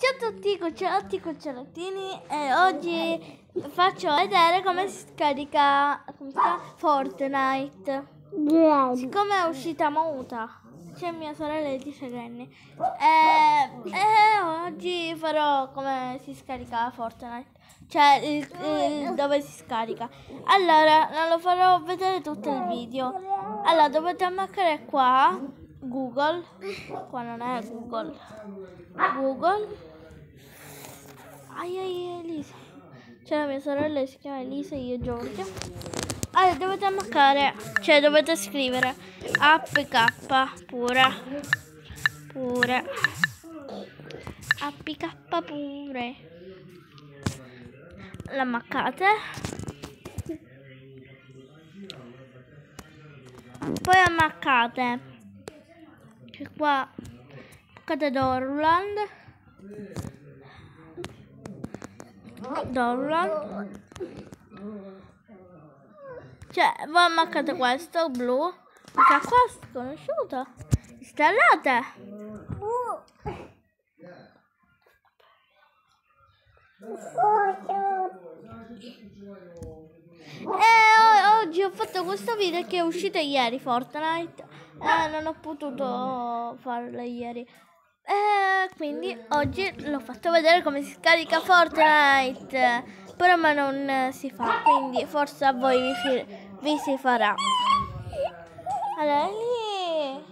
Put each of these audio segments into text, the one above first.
Ciao a tutti cucciolotti cucciolottini e oggi faccio vedere come si scarica come? Fortnite. Siccome è uscita muta c'è mia sorella dice Granny e, e oggi farò come si scarica Fortnite cioè il, il- dove si scarica. Allora non lo farò vedere tutto il video. Allora dovete ammaccare qua Google. Qua non è Google. Google ai ai Elisa. C'è la mia sorella si chiama Elisa e io Giorgia allora dovete ammaccare? Cioè dovete scrivere APK pure. Pure APK pure. L'ammaccate? Poi ammaccate. Che qua. Ammaccate Dorland Dorland cioè voi ammaccate questo blu? Questa qua sconosciuta installate E o- oggi ho fatto questo video che è uscito ieri Fortnite. E non ho potuto farlo ieri e quindi oggi l'ho fatto vedere come si scarica Fortnite. Però ma non si fa quindi forse a voi vi, vi si farà. Allora lì.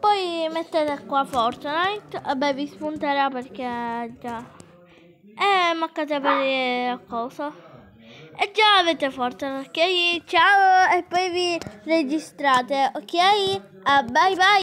Poi mettete qua Fortnite. Vabbè vi spunterà perché già. E maccate per cosa e già avete Fortnite ok? Ciao e poi vi registrate ok? Ah, bye bye